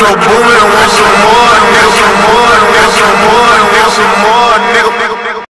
your boy, I some more, I want some more, I want some more, I some more.